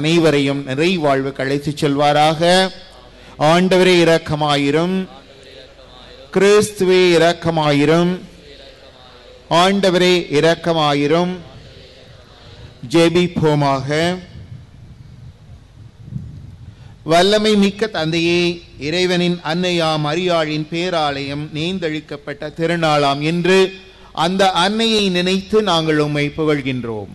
அனைவரையும் நிறை வாழ்வு அழைத்துச் செல்வாராக. ஆண்டவரே இரக்கமாயிரும். கிறிஸ்துவே இரக்கமாயிரும். ஆண்டவரே இரக்கமாயிரும். ஜெபிப்போமாக. வல்லமை மிக்க தந்தையே இறைவனின் அன்னையாம் மரியாளின் பேராலயம் நீந்தழிக்கப்பட்ட திருநாளாம் என்று அந்த அன்னையை நினைத்து நாங்கள் உம்மை புகழ்கின்றோம்.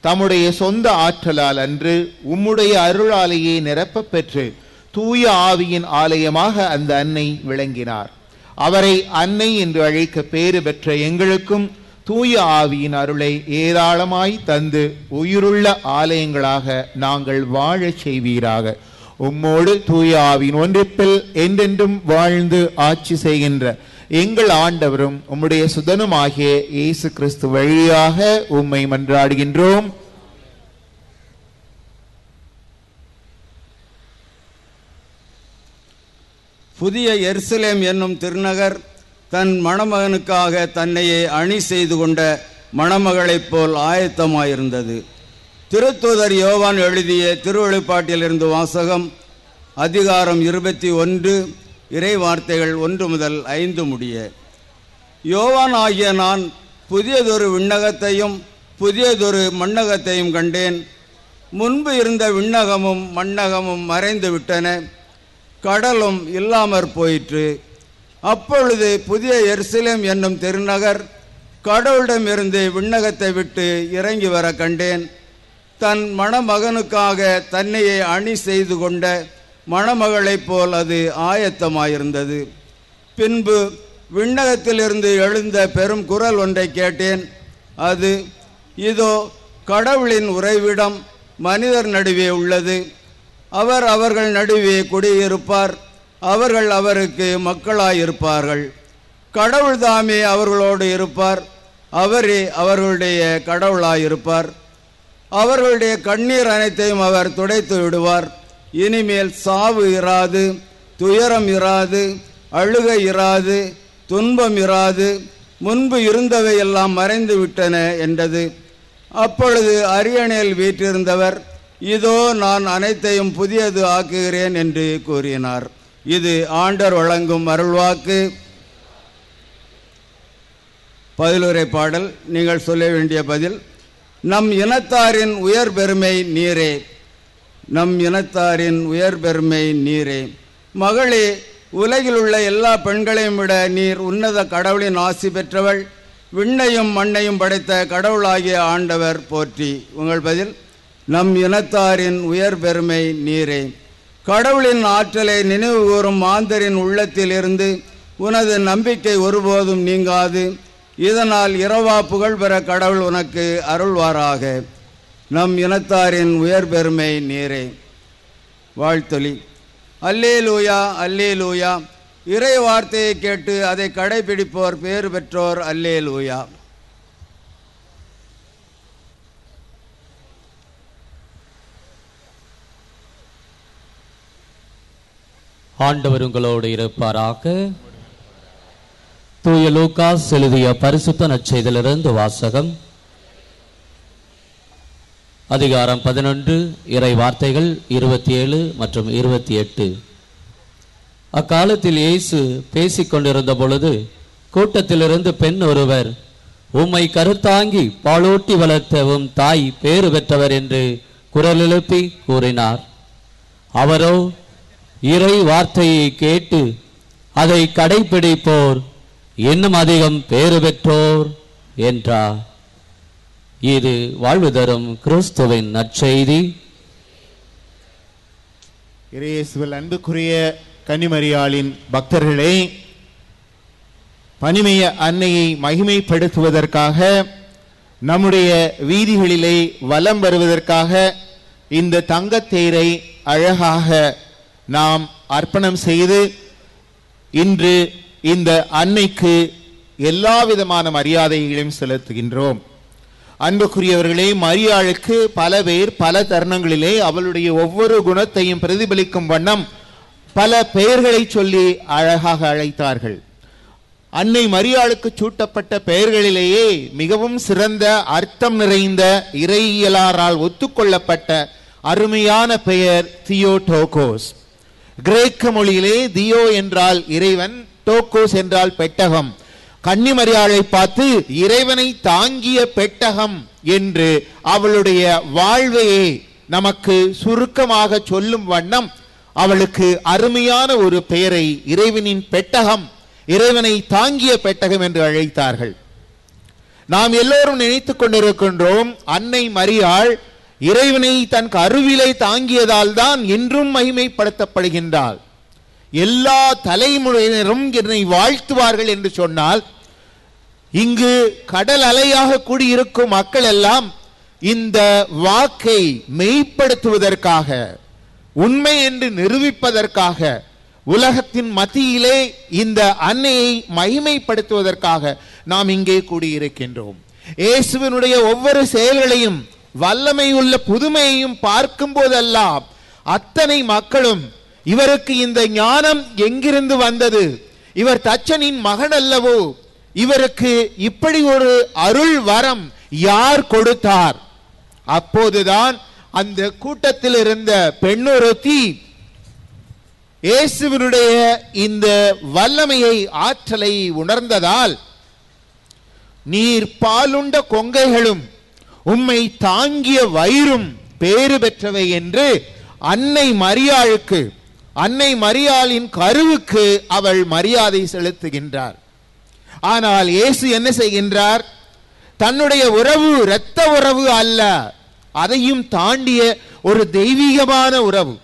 தம்முடைய சொந்த ஆற்றலால் அன்று உம்முடைய அருளாலேயே நிரப்பப் பெற்று தூய ஆவியின் ஆலயமாக அந்த அன்னை விளங்கினார். அவரை அன்னை என்று அழைக்க பேறு பெற்ற எங்களுக்கும் தூய ஆவியின் அருளை ஏராளமாய் தந்து உயிருள்ள ஆலயங்களாக நாங்கள் வாழச் செய்வீராக. உம்மோடு தூய ஆவியின் ஒன்றிப்பில் என்றென்றும் வாழ்ந்து ஆட்சி செய்கின்ற எங்கள் ஆண்டவரும் உம்முடைய சுதனுமாகிய இயேசு கிறிஸ்து வழியாக உம்மை மன்றாடுகின்றோம். புதிய எருசலேம் என்னும் திருநகர் தன் மணமகனுக்காக தன்னையே அணி செய்து கொண்ட மணமகளைப் போல் ஆயத்தமாயிருந்தது. திருத்தூதர் யோவான் எழுதிய திருவெளிப்பாட்டிலிருந்து வாசகம் அதிகாரம் இருபத்தி ஒன்று இறை வார்த்தைகள் ஒன்று முதல் ஐந்து முடிய. யோவான் ஆகிய நான் புதியதொரு விண்ணகத்தையும் புதியதொரு மண்ணகத்தையும் கண்டேன். முன்பு இருந்த விண்ணகமும் மண்ணகமும் மறைந்து விட்டன. கடலும் இல்லாமற் போயிற்று. அப்பொழுது புதிய எருசலேம் என்னும் திருநகர் கடவுளிடமிருந்து விண்ணகத்தை விட்டு இறங்கி வர கண்டேன். தன் மணமகனுக்காக தன்னையை அணி செய்து கொண்ட மணமகளைப் போல் அது ஆயத்தமாயிருந்தது. பின்பு விண்ணகத்திலிருந்து எழுந்த பெரும் குரல் ஒன்றை கேட்டேன். அது இதோ கடவுளின் உறைவிடம் மனிதர் நடுவே உள்ளது. அவர் அவர்கள் நடுவே குடியிருப்பார். அவர்கள் அவருக்கு மக்களாயிருப்பார்கள். கடவுள் தாமே அவர்களோடு இருப்பார். அவரே அவர்களுடைய கடவுளாயிருப்பார். அவர்களுடைய கண்ணீர் அனைத்தையும் அவர் துடைத்து விடுவார். இனிமேல் சாவு இராது துயரம் இராது அழுகை இராது துன்பம் இராது முன்பு இருந்தவை எல்லாம் மறைந்து விட்டன என்றது. அப்பொழுது அரியணையில் வீற்றிருந்தவர் இதோ நான் அனைத்தையும் புதியது ஆக்குகிறேன் என்று கூறினார். இது ஆண்டர் வழங்கும் அருள்வாக்கு. பதிலுரை பாடல் நீங்கள் சொல்ல வேண்டிய பதில் நம் இனத்தாரின் உயர் பெருமை நீரே. நம் இனத்தாரின் உயர் பெருமை நீரே. மகளே உலகில் உள்ள எல்லா பெண்களையும் விட நீர் உன்னத கடவுளின் ஆசி பெற்றவள். விண்ணையும் மண்ணையும் படைத்த கடவுளாகிய ஆண்டவர் போற்றி. உங்கள் பதில்? நம் இனத்தாரின் உயர் பெருமை நீரே. கடவுளின் ஆற்றலை நினைவு கூறும் மாந்தரின் உள்ளத்தில் இருந்து உனது நம்பிக்கை ஒருபோதும் நீங்காது. இதனால் இரவா புகழ் பெற கடவுள் உனக்கு அருள்வாராக. நம் இனத்தாரின் உயர் பெருமை நீரே. வாழ்த்தொலி. அல்லே லூயா அல்லே லூயா இறை வார்த்தையை கேட்டு அதை கடைபிடிப்போர் பேறு பெற்றோர் அல்லே லூயா ஆண்டவர் உங்களோடு இருப்பாராக. தூய லூகாஸ் எழுதிய பரிசுத்த நச்செய்திலிருந்து வாசகம். அதிகாரம் பதினொன்று இறை வார்த்தைகள் இருபத்தி ஏழு மற்றும் இருபத்தி எட்டு அக்காலத்தில் இயேசு பேசிக்கொண்டிருந்த பொழுது கூட்டத்திலிருந்து பெண் ஒருவர் உம்மை கருத்தாங்கி பாலூட்டி வளர்த்த உம் தாய் பேறு பெற்றவர் என்று குரல் எழுப்பி கூறினார். அவரோ இறை வார்த்தையை கேட்டு அதை கடைபிடிப்போர் இன்னும் அதிகம் பேறு பெற்றோர் என்றார். இது வாழ்வு தரும் கிறிஸ்துவின் நற்செய்தி. இறையேசுவில் அன்புக்குரிய கன்னிமரியாளின் பக்தர்களே பனிமய அன்னையை மகிமைப்படுத்துவதற்காக நம்முடைய வீதிகளிலே வலம் வருவதற்காக இந்த தங்கத்தேரை அழகாக நாம் அர்ப்பணம் செய்து இன்று இந்த அன்னைக்கு எல்லா விதமான மரியாதைகளையும் செலுத்துகின்றோம். அன்புக்குரியவர்களே மரியாளுக்கு பல பேர் பல தருணங்களிலே அவளுடைய ஒவ்வொரு குணத்தையும் பிரதிபலிக்கும் வண்ணம் பல பெயர்களை சொல்லி அழகாக அழைத்தார்கள். அன்னை மரியாளுக்கு சூட்டப்பட்ட பெயர்களிலேயே மிகவும் சிறந்த அர்த்தம் நிறைந்த இறையியலாரால் ஒத்துக்கொள்ளப்பட்ட அருமையான பெயர் தியோடோகோஸ். கிரேக்க மொழியிலே தியோ என்றால் இறைவன் டோகோஸ் என்றால் பெட்டகம். கன்னிமரியாளை பார்த்து இறைவனை தாங்கிய பெட்டகம் என்று அவளுடைய வாழ்வையே நமக்கு சுருக்கமாக சொல்லும் வண்ணம் அவளுக்கு அருமையான ஒரு பெயரை இறைவனின் பெட்டகம் இறைவனை தாங்கிய பெட்டகம் என்று அழைத்தார்கள். நாம் எல்லோரும் நினைத்துக் கொண்டிருக்கின்றோம் அன்னை மரியாள் இறைவனை தன் கருவிலை தாங்கியதால் தான் இன்றும் மகிமைப்படுத்தப்படுகின்றாள். எல்லா தலைமுறையினரும் என்னை வாழ்த்துவார்கள் என்று சொன்னால் இங்கு கடல் அலையாக கூடியிருக்கும் மக்கள் எல்லாம் இந்த வாக்கை மெய்ப்படுத்துவதற்காக உண்மை என்று நிரூபிப்பதற்காக உலகத்தின் மத்தியிலே இந்த அன்னையை மகிமைப்படுத்துவதற்காக நாம் இங்கே கூடியிருக்கின்றோம். இயேசுவினுடைய ஒவ்வொரு செயல்களையும் வல்லமை உள்ள புதுமையையும் பார்க்கும் போதெல்லாம் அத்தனை மக்களும் இவருக்கு இந்த ஞானம் எங்கிருந்து வந்தது? இவர் தச்சனின் மகன் அல்லவோ இவருக்கு இப்படி ஒரு அருள் வரம் யார் கொடுத்தார்? அப்போதுதான் அந்த கூட்டத்தில் இருந்த பெண்ணொருத்தி இயேசுவினுடைய இந்த வல்லமையை ஆற்றலை உணர்ந்ததால் நீர் பாலுண்ட கொங்கைகளும் உம்மை தாங்கிய வயிறும் பேறு பெற்றவை என்று அன்னை மரியாளுக்கு அன்னை மரியாளின் கருவுக்கு அவள் மரியாதை செலுத்துகின்றார். ஆனால் இயேசு என்ன செய்கின்றார்? தன்னுடைய உறவு இரத்த உறவு அல்ல. அதையும் தாண்டிய ஒரு தெய்வீகமான உறவு.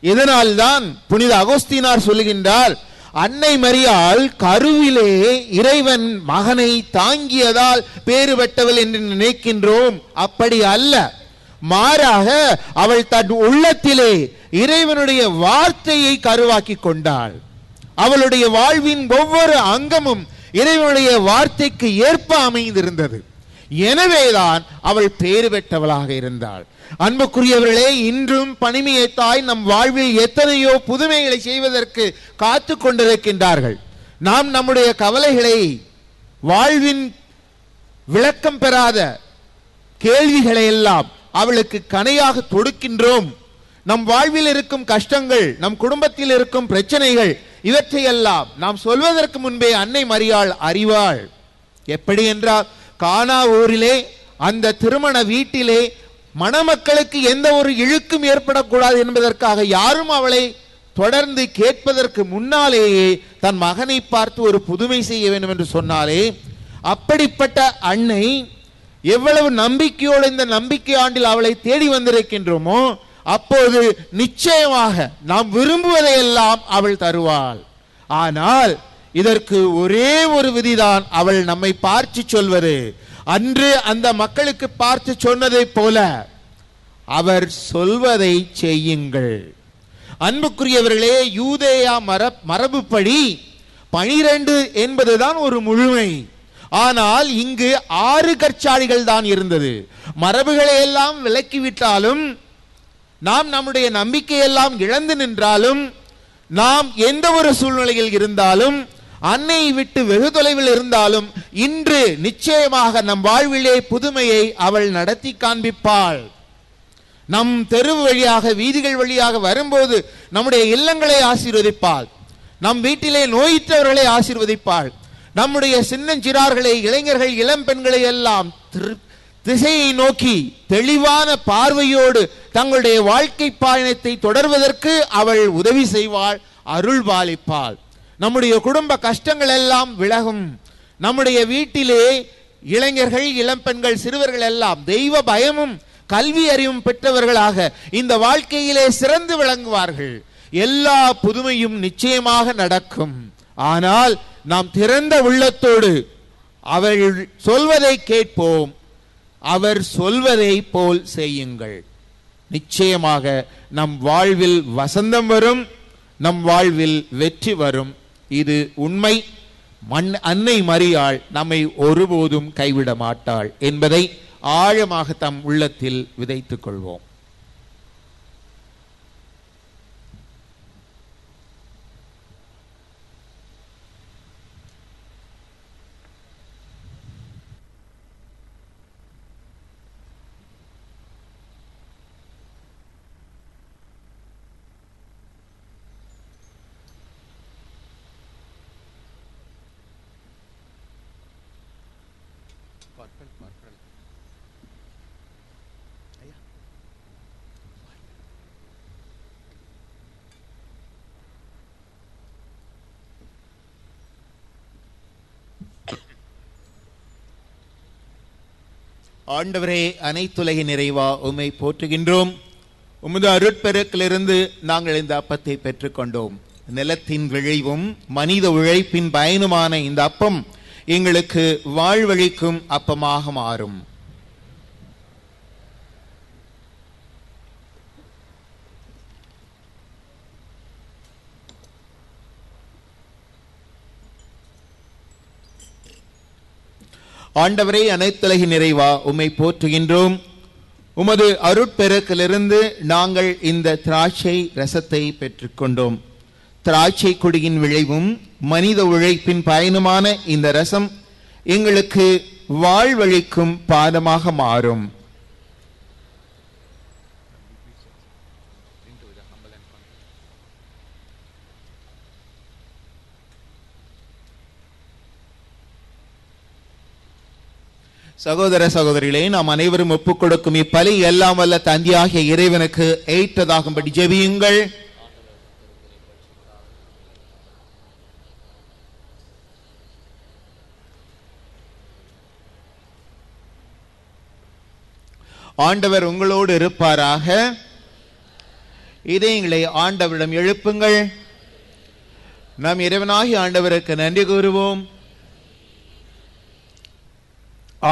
இதனால்தான் புனித அகோஸ்தினார் சொல்லுகின்றார் அன்னை மரியாள் கருவிலே இறைவன் மகனை தாங்கியதால் பேறு பெற்றவள் என்று நினைக்கின்றோம். அப்படி அல்ல. மாறாக அவள் தன் உள்ளத்திலே இறைவனுடைய வார்த்தையை கருவாக்கி கொண்டாள். அவளுடைய வாழ்வின் ஒவ்வொரு அங்கமும் இறைவனுடைய வார்த்தைக்கு ஏற்ப அமைந்திருந்தது. எனவேதான் அவள் பேறு பெற்றவளாக இருந்தாள். அன்புக்குரியவர்களே இன்றும் பணிமையை தாய் நம் வாழ்வில் எத்தனையோ புதுமைகளை செய்வதற்கு காத்து கொண்டிருக்கின்றார்கள். நாம் நம்முடைய கவலைகளை வாழ்வின் விளக்கம் பெறாத கேள்விகளை எல்லாம் அவளுக்கு கனையாக தொடுக்கின்றோம். நம் வாழ்வில் இருக்கும் கஷ்டங்கள் நம் குடும்பத்தில் இருக்கும் பிரச்சனைகள் இவற்றையெல்லாம் நாம் சொல்வதற்கு முன்பே அன்னை மரியாள் அறிவாள். எப்படி என்றால் கானா ஊரிலே அந்த திருமண வீட்டிலே மணமக்களுக்கு எந்த ஒரு இழுக்கும் ஏற்படக்கூடாது என்பதற்காக யாரும் அவளை தொடர்ந்து கேட்பதற்கு முன்னாலேயே தன் மகனை பார்த்து ஒரு புதுமை செய்ய வேண்டும் என்று சொன்னாலே அப்படிப்பட்ட அன்னை எவ்வளவு நம்பிக்கையோடு இந்த நம்பிக்கை ஆண்டில் அவளை தேடி வந்திருக்கின்றோமோ அப்போது நிச்சயமாக நாம் விரும்புவதையெல்லாம் அவள் தருவாள். ஆனால் இதற்கு ஒரே ஒரு விதிதான் அவள் நம்மை பார்த்து சொல்வது. அன்று அந்த மக்களுக்கு பார்த்து சொன்னதைப் போல அவர் சொல்வதை செய்யுங்கள். அன்புக்குரியவர்களே யூதேயா மர மரபுப்படி பனிரெண்டு என்பதுதான் ஒரு முழுமை. ஆனால் இங்கு ஆறு கற்சாடிகள் தான் இருந்தது. மரபுகளை எல்லாம் விலக்கிவிட்டாலும் நாம் நம்முடைய நம்பிக்கையெல்லாம் இழந்து நின்றாலும் நாம் எந்த ஒரு சூழ்நிலையில் இருந்தாலும் அன்னையை விட்டு வெகு தொலைவில் இருந்தாலும் இன்று நிச்சயமாக நம் வாழ்விலே புதுமையை அவள் நடத்தி காண்பிப்பாள். நம் தெரு வழியாக வீதிகள் வழியாக வரும்போது நம்முடைய இல்லங்களை ஆசீர்வதிப்பாள். நம் வீட்டிலே நோயிற்றவர்களை ஆசீர்வதிப்பாள். நம்முடைய சின்னஞ்சிறார்களை இளைஞர்கள் இளம் பெண்களை எல்லாம் திரு- திசையை நோக்கி தெளிவான பார்வையோடு தங்களுடைய வாழ்க்கை பயணத்தை தொடர்வதற்கு அவள் உதவி செய்வாள் அருள் பாலிப்பாள். நம்முடைய குடும்ப கஷ்டங்கள் எல்லாம் விலகும். நம்முடைய வீட்டிலே இளைஞர்கள் இளம்பெண்கள் சிறுவர்கள் எல்லாம் தெய்வ பயமும் கல்வி அறிவும் பெற்றவர்களாக இந்த வாழ்க்கையிலே சிறந்து விளங்குவார்கள். எல்லா புதுமையும் நிச்சயமாக நடக்கும். ஆனால் நாம் திறந்த உள்ளத்தோடு அவள் சொல்வதை கேட்போம். அவர் சொல்வதை போல் செய்யுங்கள். நிச்சயமாக நம் வாழ்வில் வசந்தம் வரும் நம் வாழ்வில் வெற்றி வரும். இது உண்மை. மண் அன்னை மரியாள் நம்மை ஒருபோதும் கைவிட மாட்டாள் என்பதை ஆழமாக தம் உள்ளத்தில் விதைத்துக் கொள்வோம். ஆண்டவரே அனைத்துலக நிறைவா உம்மை போற்றுகின்றோம். உமது அருட்பெருக்கிலிருந்து நாங்கள் இந்த அப்பத்தை பெற்றுக்கொண்டோம். நிலத்தின் விழைவும் மனித உழைப்பின் பயனுமான இந்த அப்பம் எங்களுக்கு வாழ்வழிக்கும் அப்பமாக மாறும். ஆண்டவரே அனைத்துலகி நிறைவா உம்மை போற்றுகின்றோம். உமது அருட்பெருக்கிலிருந்து நாங்கள் இந்த திராட்சை ரசத்தை பெற்றுக்கொண்டோம். திராட்சை கொடியின் விளைவும் மனித உழைப்பின் பயனுமான இந்த ரசம் எங்களுக்கு வாழ்வழிக்கும் பாதமாக மாறும். சகோதர சகோதரிகளே நாம் அனைவரும் ஒப்புக் கொடுக்கும் இப்பலி எல்லாம் வல்ல தந்தியாகிய இறைவனுக்கு ஏற்றதாகும்படி ஜெபியுங்கள். ஆண்டவர் உங்களோடு இருப்பாராக. இதயங்களை ஆண்டவரிடம் எழுப்புங்கள். நாம் இறைவனாகி ஆண்டவருக்கு நன்றி கூறுவோம்.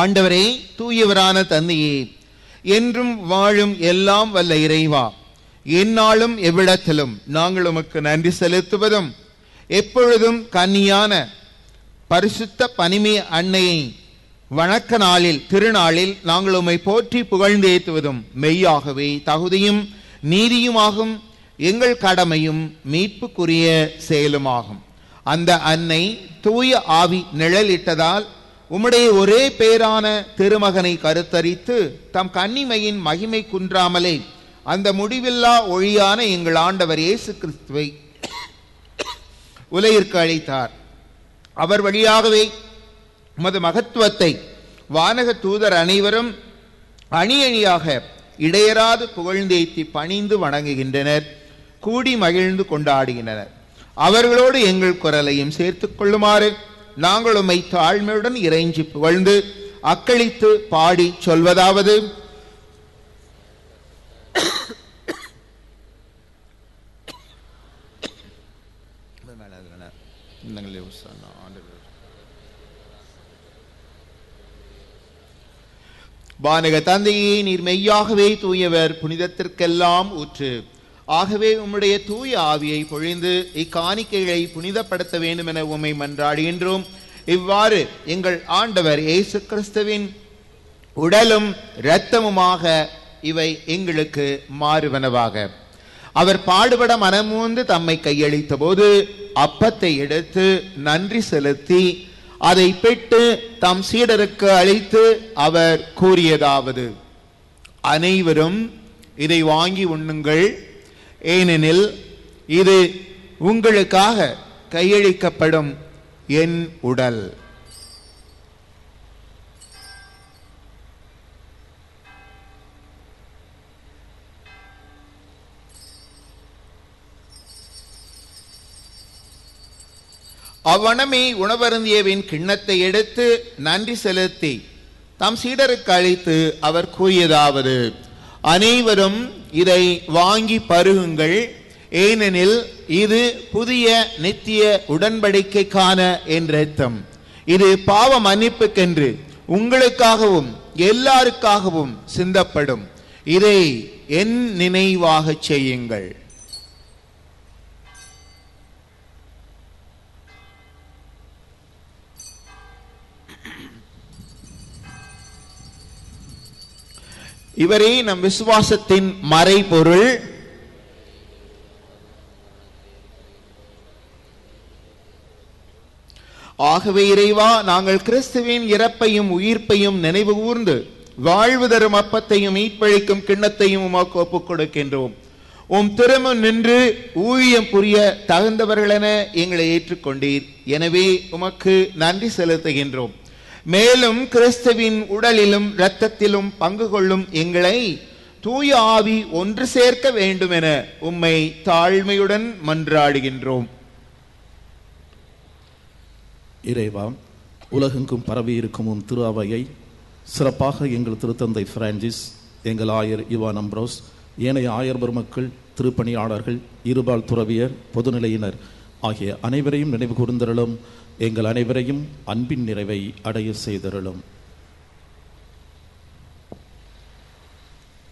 ஆண்டவரே தூயவரான தந்தையே என்றும் வாழும் எல்லாம் வல்ல இறைவா எந்நாளும் எவ்விடத்திலும் நாங்கள் உமக்கு நன்றி செலுத்துவதும் எப்பொழுதும் கன்னியான பரிசுத்த பனிமை அன்னையை வணக்க நாளில் திருநாளில் நாங்கள் உம்மை போற்றி புகழ்ந்தேத்துவதும் மெய்யாகவே தகுதியும் நீதியுமாகும் எங்கள் கடமையும் மீட்புக்குரிய செயலுமாகும். அந்த அன்னை தூய ஆவி நிழலிட்டதால் உம்முடைய ஒரே பேரான திருமகனை கருத்தரித்து தம் கன்னிமையின் மகிமை குன்றாமலே அந்த முடிவில்லா ஒழியான எங்கள் ஆண்டவர் இயேசு கிறிஸ்துவை உலகிற்கு அழைத்தார். அவர் வழியாகவே உமது மகத்துவத்தை வானக தூதர் அனைவரும் அணி அணியாக இடையராது புகழ்ந்தேத்தி பணிந்து வணங்குகின்றனர். கூடி மகிழ்ந்து கொண்டாடுகின்றனர். அவர்களோடு எங்கள் குரலையும் சேர்த்துக் கொள்ளுமாறு நாங்கள் உம்மை தாழ்மையுடன் இறைஞ்சி புகழ்ந்து அக்களித்து பாடி சொல்வதாவது. வானக தந்தையே நீர் மெய்யாகவே தூயவர் புனிதத்திற்கெல்லாம் ஊற்று. ஆகவே உம்முடைய தூய ஆவியை பொழிந்து இக்காணிக்கைகளை புனிதப்படுத்த வேண்டும் என உம்மை மன்றாடுகின்றோம். இவ்வாறு எங்கள் ஆண்டவர் இயேசு கிறிஸ்துவின் உடலும் இரத்தமுமாக இவை எங்களுக்கு மாறுவனவாக. அவர் பாடுபட மனமூந்து தம்மை கையளித்த போது அப்பத்தை எடுத்து நன்றி செலுத்தி அதை பெற்று தம் சீடருக்கு அளித்து அவர் கூறியதாவது அனைவரும் இதை வாங்கி உண்ணுங்கள். ஏனெனில் இது உங்களுக்காக கையளிக்கப்படும் என் உடல். அவ்வனமே உணவருந்தியவின் கிண்ணத்தை எடுத்து நன்றி செலுத்தி தம் சீடருக்கு அழைத்து அவர் கூறியதாவது அனைவரும் இதை வாங்கி பருகுங்கள். ஏனெனில் இது புதிய நித்திய உடன்படிக்கைக்கான என்ற அர்த்தம். இது பாவ மன்னிப்புக்கென்று உங்களுக்காகவும் எல்லாருக்காகவும் சிந்தப்படும். இதை என் நினைவாகச் செய்யுங்கள். இவரே நம் விசுவாசத்தின் மறைபொருள். ஆகவே இறைவா நாங்கள் கிறிஸ்துவின் இறப்பையும் உயிர்ப்பையும் நினைவு கூர்ந்து வாழ்வு தரும் அப்பத்தையும் மீட்பளிக்கும் கிண்ணத்தையும் உமக்கு ஒப்புக் கொடுக்கின்றோம். உம் திறமும் நின்று ஊழியம் புரிய தகுந்தவர்களென எங்களை ஏற்றுக்கொண்டீர். எனவே உமக்கு நன்றி செலுத்துகின்றோம். மேலும் கிறிஸ்துவின் உடலிலும் இரத்தத்திலும் பங்கு கொள்ளும் எங்களை தூய ஆவி ஒன்று சேர்க்க வேண்டும் என உம்மை தாழ்மையுடன் மன்றாடுகின்றோம். இறைவா உலகெங்கும் பரவி இருக்கும் உன் திரு அவையை சிறப்பாக எங்கள் திருத்தந்தை பிரான்சிஸ் எங்கள் ஆயர் இவான் அம்ப்ரோஸ் ஏனைய ஆயர் பெருமக்கள் திருப்பணியாளர்கள் இருபால் துறவியர் பொதுநிலையினர் ஆகிய அனைவரையும் நினைவு கூர்ந்தரலும் எங்கள் அனைவரையும் அன்பின் நிறைவை அடைய செய்தருளும்.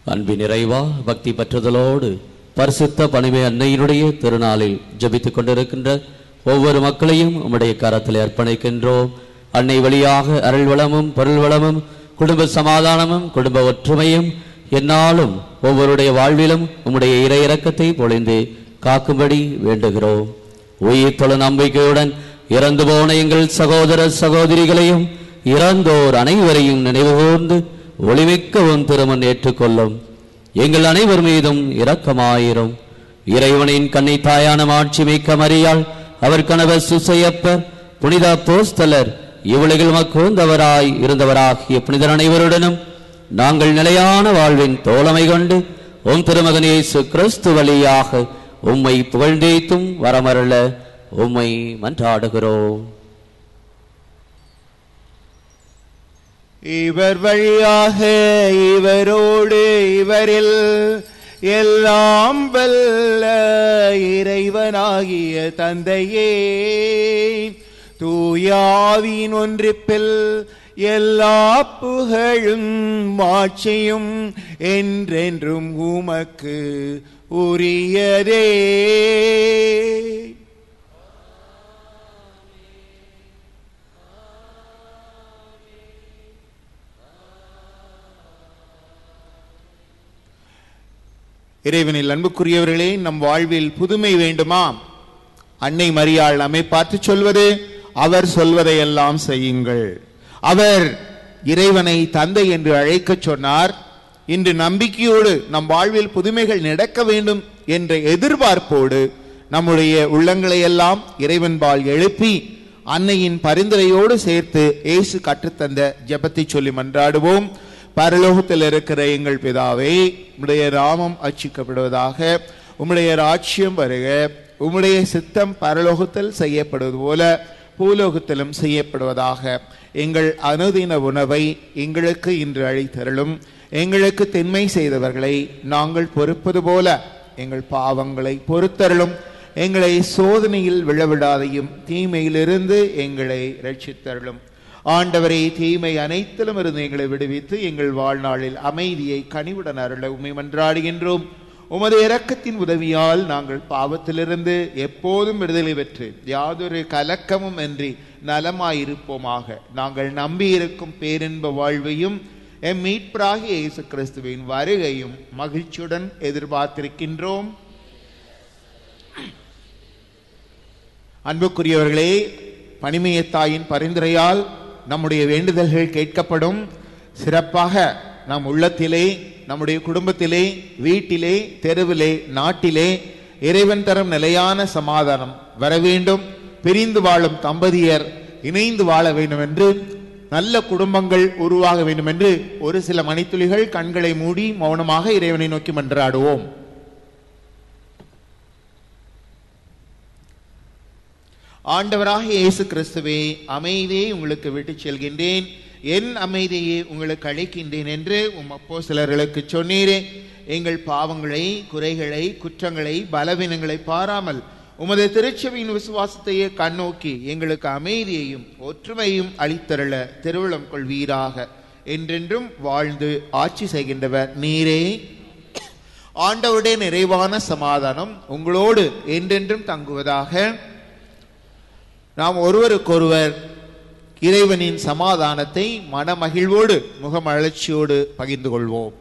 அன்பின் நிறைவா பக்தி பற்றுதலோடு பரிசுத்த பணிமை அன்னையினுடைய திருநாளில் ஜெபித்துக் கொண்டிருக்கின்ற ஒவ்வொரு மக்களையும் உம்முடைய கரத்தில் அர்ப்பணிக்கின்றோம். அன்னை வழியாக அருள் வளமும் பொருள் வளமும் குடும்ப சமாதானமும் குடும்ப ஒற்றுமையும் என்னாலும் ஒவ்வொருடைய வாழ்விலும் உம்முடைய இறை பொழிந்து காக்கும்படி வேண்டுகிறோம். உயிர் தொழில் நம்பிக்கையுடன் இறந்து போன எங்கள் சகோதர சகோதரிகளையும் இறந்தோர் அனைவரையும் நினைவுகூர்ந்து ஒளிமிக்கவும் திருமன் ஏற்றுக்கொள்ளும். எங்கள் அனைவர் மீதும் இரக்கமாயிரும். இறைவனின் கண்ணை தாயான மாட்சி மிக்க மறியாள் அவர் கணவர் சுசையப்பர் புனித போஸ்தலர் இவ்வுலகில் மக்குந்தவராய் இருந்தவராகிய புனிதர் அனைவருடனும் நாங்கள் நிலையான வாழ்வின் தோழமை கொண்டு உம் திருமகன் இயேசு கிறிஸ்து வழியாக உம்மை புகழ்ந்தேத்தும் வரமருள. உம்மை மன்றாடுகிறோம். இவர் வழியாக இவரோடு இவரில் எல்லாம் வல்ல இறைவனாகிய தந்தையே. தூயாவின் ஒன்றிப்பில் எல்லா புகழும் மாட்சியும் என்றென்றும் உமக்கு உரியதே. இறைவனில் அன்புக்குரியவர்களே நம் வாழ்வில் புதுமை வேண்டுமா? அன்னை மரியாள் நம்மை பார்த்து சொல்வது அவர் சொல்வதையெல்லாம் செய்யுங்கள். அவர் இறைவனை தந்தை என்று அழைக்கச் சொன்னார். இன்று நம்பிக்கையோடு நம் வாழ்வில் புதுமைகள் நடக்க வேண்டும் என்ற எதிர்பார்ப்போடு நம்முடைய உள்ளங்களை எல்லாம் இறைவன்பால் எழுப்பி அன்னையின் பரிந்துரையோடு சேர்த்து இயேசு கற்றுத்தந்த ஜெபத்தை சொல்லி மன்றாடுவோம். பரலோகத்தில் இருக்கிற எங்கள் பிதாவை உம்முடைய ராமம் அச்சிக்கப்படுவதாக உம்முடைய ராட்சியம் வருக உம்முடைய சித்தம் பரலோகத்தில் செய்யப்படுவது போல பூலோகத்திலும் செய்யப்படுவதாக எங்கள் அனுதின உணவை எங்களுக்கு இன்று அழித்தருளும் எங்களுக்கு திண்மை செய்தவர்களை நாங்கள் பொறுப்பது போல எங்கள் பாவங்களை பொறுத்தருளும் எங்களை சோதனையில் விழவிடாதையும் தீமையிலிருந்து எங்களை ரட்சித்தருளும் ஆண்டவரே தீமை அனைத்திலும் இருந்து எங்களை விடுவித்து எங்கள் வாழ்நாளில் அமைதியை கனிவுடன் அருள உண்மை மன்றாடுகின்றோம். உமது இரக்கத்தின் உதவியால் நாங்கள் பாவத்திலிருந்து எப்போதும் விடுதலை பெற்று யாதொரு கலக்கமும் இன்றி நலமாயிருப்போமாக. நாங்கள் நம்பியிருக்கும் பேரின்ப வாழ்வையும் எம் மீட்பராகிய இயேசு கிறிஸ்துவின் வருகையும் மகிழ்ச்சியுடன் எதிர்பார்த்திருக்கின்றோம். அன்புக்குரியவர்களே பனிமயத்தாயின் பரிந்துரையால் நம்முடைய வேண்டுதல்கள் கேட்கப்படும். சிறப்பாக நம் உள்ளத்திலே நம்முடைய குடும்பத்திலே வீட்டிலே தெருவிலே நாட்டிலே இறைவன் தரும் நிலையான சமாதானம் வர வேண்டும். பிரிந்து வாழும் தம்பதியர் இணைந்து வாழ வேண்டும் என்று நல்ல குடும்பங்கள் உருவாக வேண்டும் என்று ஒரு சில மணித்துளிகள் கண்களை மூடி மௌனமாக இறைவனை நோக்கி மன்றாடுவோம். ஆண்டவராக இயேசு கிறிஸ்துவே அமைதியை உங்களுக்கு விட்டு செல்கின்றேன். என் அமைதியை உங்களுக்கு அளிக்கின்றேன் என்று உம் அப்போ சிலர்களுக்கு சொன்னீரே. எங்கள் பாவங்களை குறைகளை குற்றங்களை பலவீனங்களை பாராமல் உமது திருச்சபையின் விசுவாசத்தையே கண்ணோக்கி எங்களுக்கு அமைதியையும் ஒற்றுமையும் அளித்தருள திருவிழம் கொள்வீராக. என்றென்றும் வாழ்ந்து ஆட்சி செய்கின்றவர் நீரே. ஆண்டவருடைய நிறைவான சமாதானம் உங்களோடு என்றென்றும் தங்குவதாக நாம் ஒருவருக்கொருவர் இறைவனின் சமாதானத்தை மனமகிழ்வோடு முகமலர்ச்சியோடு பகிர்ந்து கொள்வோம்.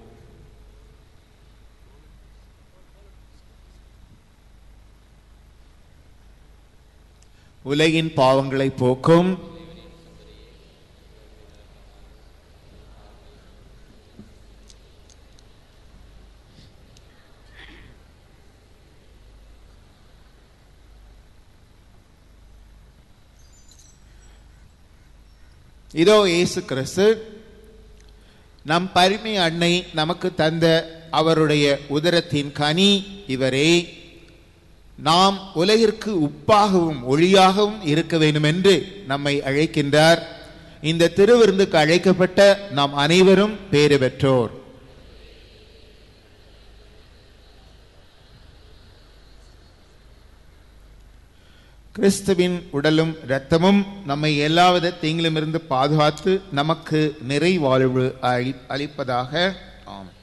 உலகின் பாவங்களை போக்கும் இதோ இயேசு கிறிஸ்து நம் பரிமை அன்னை நமக்கு தந்த அவருடைய உதரத்தின் கனி இவரே. நாம் உலகிற்கு உப்பாகவும் ஒளியாகவும் இருக்க வேண்டும் என்று நம்மை அழைக்கின்றார். இந்த திருவிருந்துக்கு அழைக்கப்பட்ட நாம் அனைவரும் பேறு பெற்றோர். கிறிஸ்துவின் உடலும் இரத்தமும் நம்மை எல்லாவித தீங்கிலுமிருந்து பாதுகாத்து நமக்கு நிறைவாழ்வு அளிப்பதாக ஆமாம்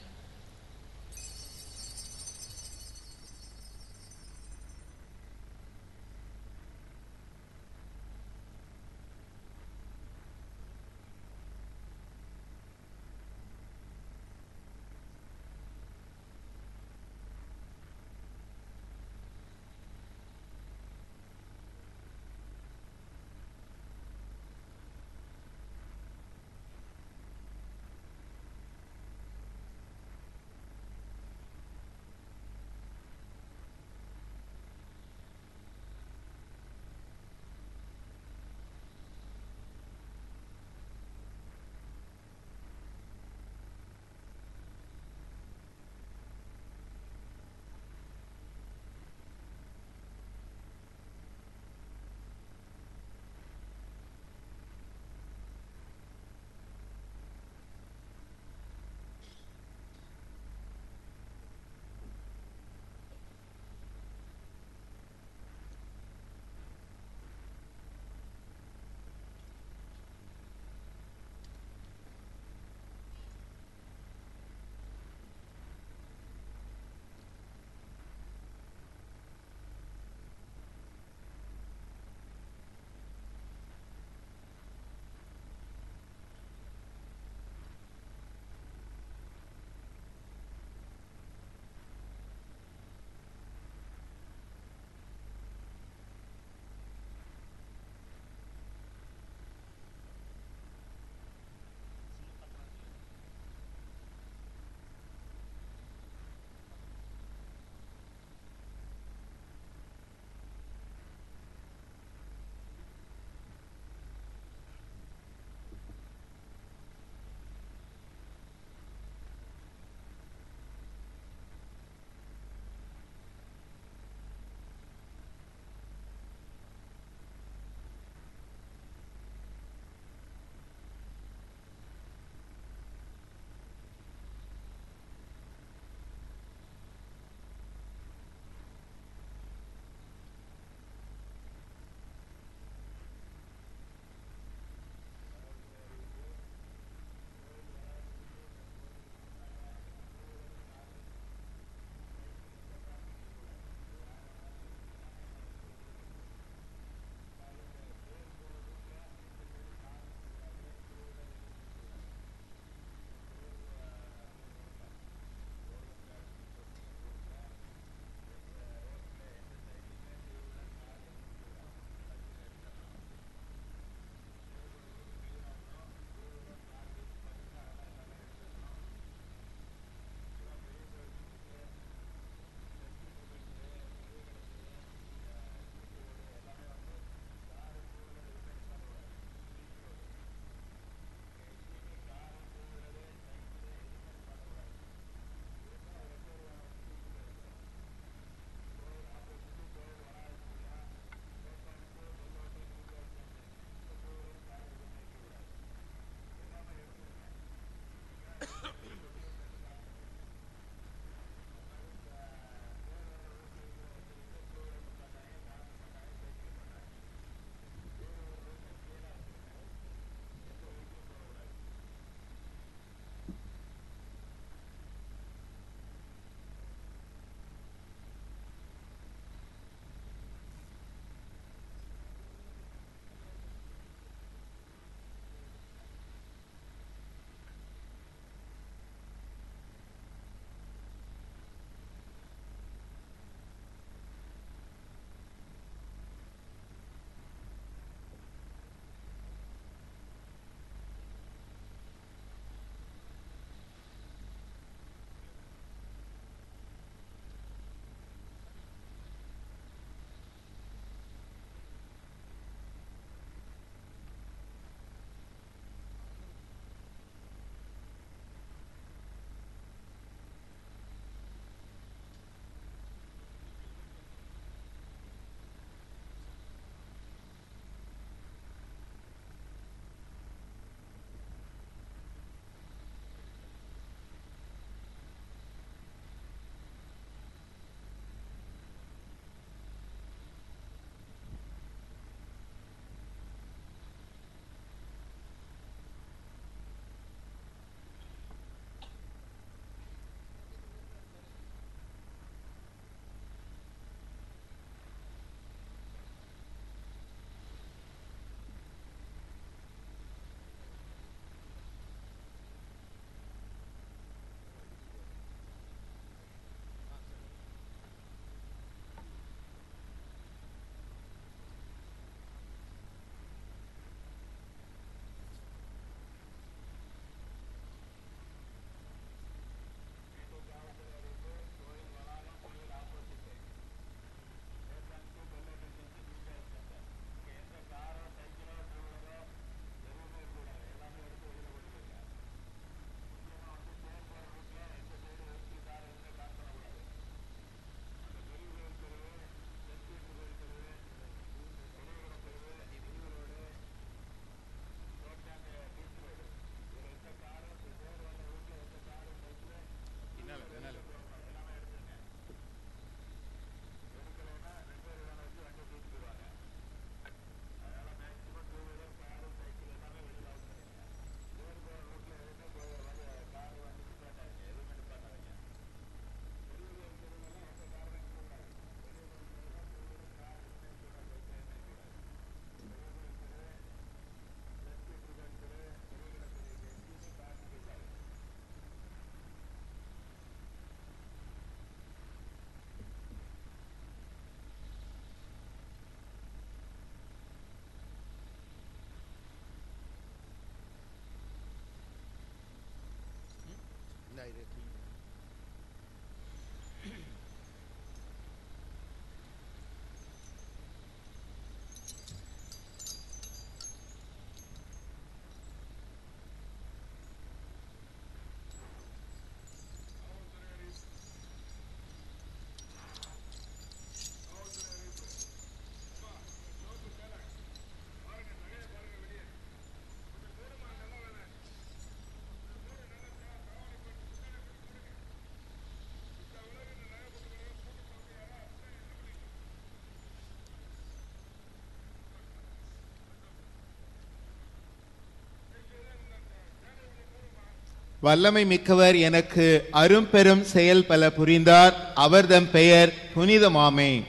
வல்லமை மிக்கவர் எனக்கு அரும்பெரும் செயல் பல புரிந்தார். அவர்தம் பெயர் புனிதமாமே.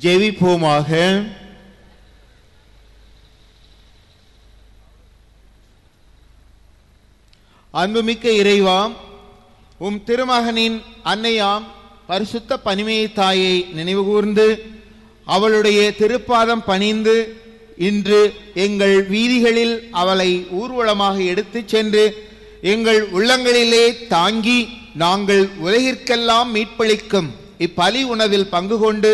ஜெவிப்போமாக. அன்புமிக்க இறைவாம் உம் திருமகனின் அன்னையாம் பரிசுத்த பனிமையை தாயை நினைவுகூர்ந்து அவளுடைய திருப்பாதம் பணிந்து இன்று எங்கள் வீதிகளில் அவளை ஊர்வலமாக எடுத்துச் சென்று எங்கள் உள்ளங்களிலே தாங்கி நாங்கள் உலகிற்கெல்லாம் மீட்பளிக்கும் இப்பலி உணவில் பங்கு கொண்டு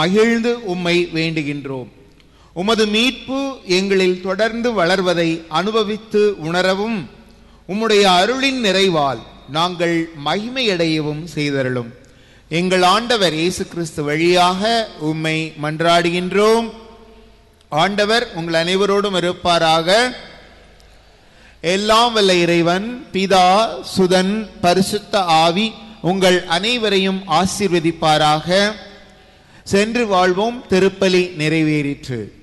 மகிழ்ந்து உம்மை வேண்டுகின்றோம். உமது மீட்பு எங்களில் தொடர்ந்து வளர்வதை அனுபவித்து உணரவும் உம்முடைய அருளின் நிறைவால் நாங்கள் மகிமையடையவும் செய்தருளும். எங்கள் ஆண்டவர் இயேசு கிறிஸ்து வழியாக உம்மை மன்றாடுகின்றோம். ஆண்டவர் உங்கள் அனைவரோடும் இருப்பாராக. எல்லாம் வல்ல இறைவன் பிதா சுதன் பரிசுத்த ஆவி உங்கள் அனைவரையும் ஆசீர்வதிப்பாராக. சென்று வாழ்வோம் திருப்பலி நிறைவேறிற்று.